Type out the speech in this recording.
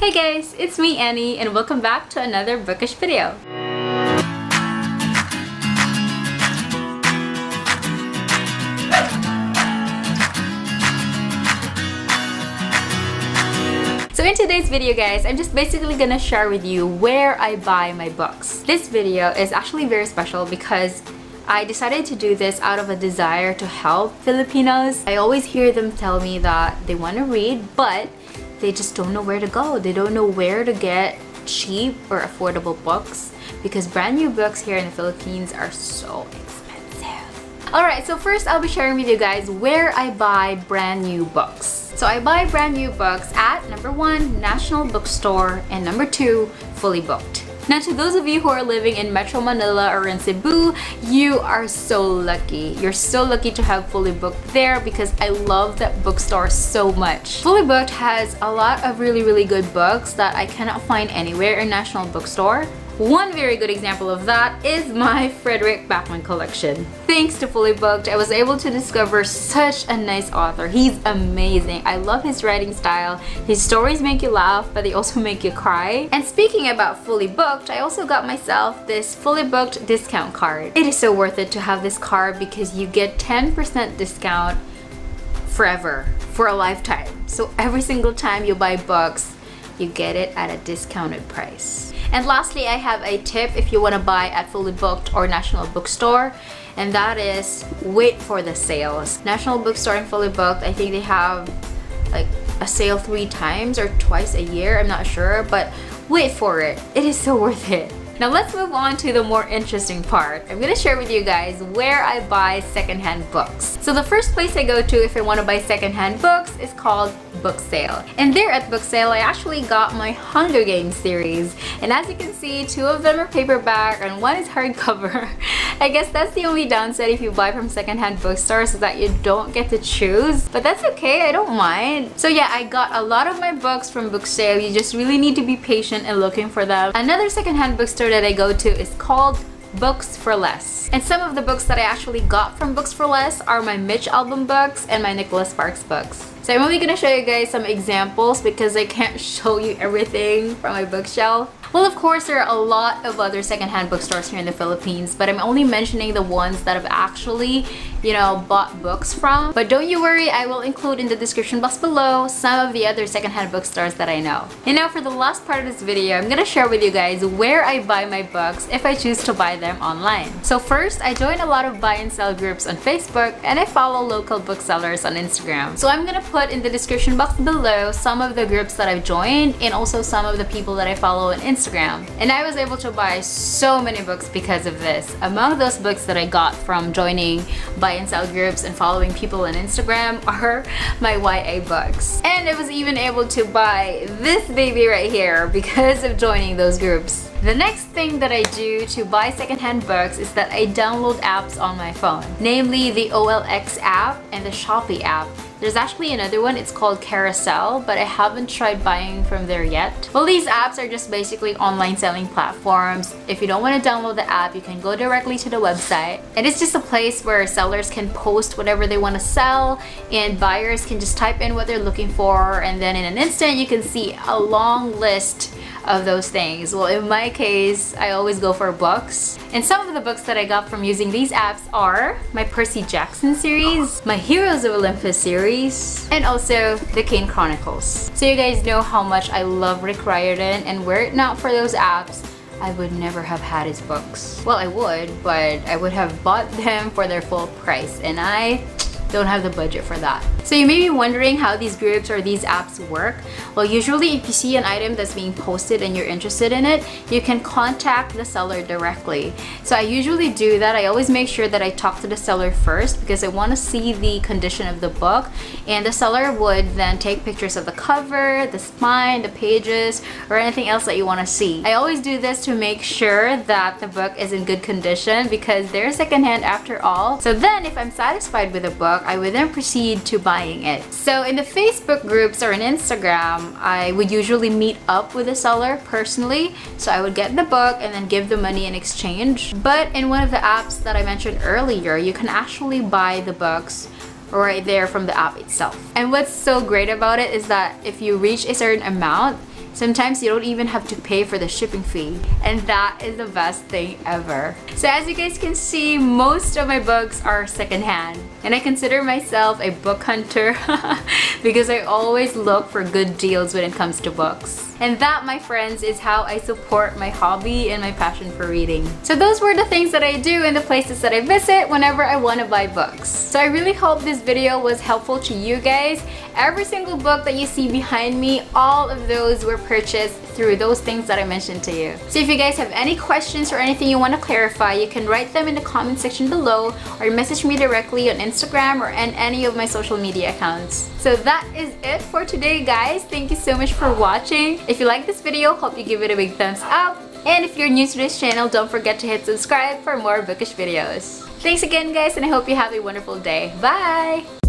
Hey guys, it's me Annie and welcome back to another bookish video. So in today's video guys, I'm just basically gonna share with you where I buy my books. This video is actually very special because I decided to do this out of a desire to help Filipinos. I always hear them tell me that they want to read but they just don't know where to go. They don't know where to get cheap or affordable books because brand new books here in the Philippines are so expensive. Alright, so first I'll be sharing with you guys where I buy brand new books. So I buy brand new books at number one, National Bookstore, and number two, Fully Booked. Now to those of you who are living in Metro Manila or in Cebu, you are so lucky. You're so lucky to have Fully Booked there because I love that bookstore so much. Fully Booked has a lot of really really good books that I cannot find anywhere in National Bookstore. One very good example of that is my Fredrik Backman collection. Thanks to Fully Booked, I was able to discover such a nice author. He's amazing. I love his writing style. His stories make you laugh, but they also make you cry. And speaking about Fully Booked, I also got myself this Fully Booked discount card. It is so worth it to have this card because you get 10% discount forever, for a lifetime. So every single time you buy books, you get it at a discounted price. And lastly, I have a tip if you want to buy at Fully Booked or National Bookstore and that is wait for the sales. National Bookstore and Fully Booked, I think they have like a sale three times or twice a year, I'm not sure, but wait for it. It is so worth it. Now let's move on to the more interesting part. I'm gonna share with you guys where I buy secondhand books. So the first place I go to if I want to buy secondhand books is called Booksale. And there at Booksale, I actually got my Hunger Games series. And as you can see, two of them are paperback and one is hardcover. I guess that's the only downside if you buy from secondhand bookstores is that you don't get to choose. But that's okay, I don't mind. So yeah, I got a lot of my books from Booksale. You just really need to be patient and looking for them. Another secondhand bookstore that I go to is called Books for Less. And some of the books that I actually got from Books for Less are my Mitch Albom books and my Nicholas Sparks books. So I'm only gonna show you guys some examples because I can't show you everything from my bookshelf. Well, of course, there are a lot of other secondhand bookstores here in the Philippines, but I'm only mentioning the ones that I've actually, you know, bought books from. But don't you worry, I will include in the description box below some of the other secondhand bookstores that I know. And now for the last part of this video, I'm gonna share with you guys where I buy my books if I choose to buy them online. So first, I join a lot of buy and sell groups on Facebook and I follow local booksellers on Instagram. So I'm gonna put in the description box below some of the groups that I've joined and also some of the people that I follow on Instagram Instagram. And I was able to buy so many books because of this. Among those books that I got from joining buy and sell groups and following people on Instagram are my YA books. And I was even able to buy this baby right here because of joining those groups. The next thing that I do to buy secondhand books is that I download apps on my phone, namely the OLX app and the Shopee app. There's actually another one, it's called Carousell, but I haven't tried buying from there yet. Well, these apps are just basically online selling platforms. If you don't want to download the app, you can go directly to the website. And it's just a place where sellers can post whatever they want to sell and buyers can just type in what they're looking for and then in an instant you can see a long list of those things. Well, in my case, I always go for books. And some of the books that I got from using these apps are my Percy Jackson series, my Heroes of Olympus series, and also the Kane Chronicles. So you guys know how much I love Rick Riordan and were it not for those apps, I would never have had his books. Well, I would, but I would have bought them for their full price and I don't have the budget for that. So you may be wondering how these groups or these apps work. Well, usually if you see an item that's being posted and you're interested in it, you can contact the seller directly. So I usually do that. I always make sure that I talk to the seller first because I want to see the condition of the book and the seller would then take pictures of the cover, the spine, the pages, or anything else that you want to see. I always do this to make sure that the book is in good condition because they're secondhand after all. So then if I'm satisfied with the book, I would then proceed to buying it. So in the Facebook groups or in Instagram, I would usually meet up with the seller personally. So I would get the book and then give the money in exchange. But in one of the apps that I mentioned earlier, you can actually buy the books right there from the app itself. And what's so great about it is that if you reach a certain amount, Sometimes you don't even have to pay for the shipping fee. And that is the best thing ever. So as you guys can see, most of my books are secondhand. And I consider myself a book hunter because I always look for good deals when it comes to books. And that, my friends, is how I support my hobby and my passion for reading. So those were the things that I do in the places that I visit whenever I want to buy books. So I really hope this video was helpful to you guys. Every single book that you see behind me, all of those were purchased through those things that I mentioned to you. So if you guys have any questions or anything you want to clarify, you can write them in the comment section below or message me directly on Instagram or on any of my social media accounts. So that is it for today guys. Thank you so much for watching. If you like this video, hope you give it a big thumbs up. And if you're new to this channel, don't forget to hit subscribe for more bookish videos. Thanks again guys and I hope you have a wonderful day. Bye!